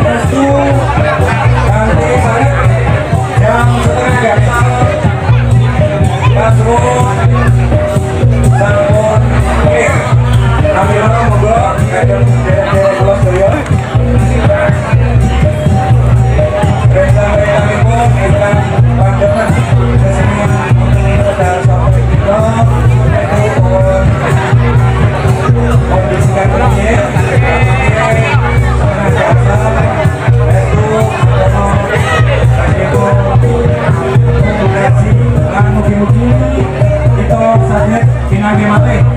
Restu nanti balik jam setengah gatal Basrun Sambon Ambil orang my way.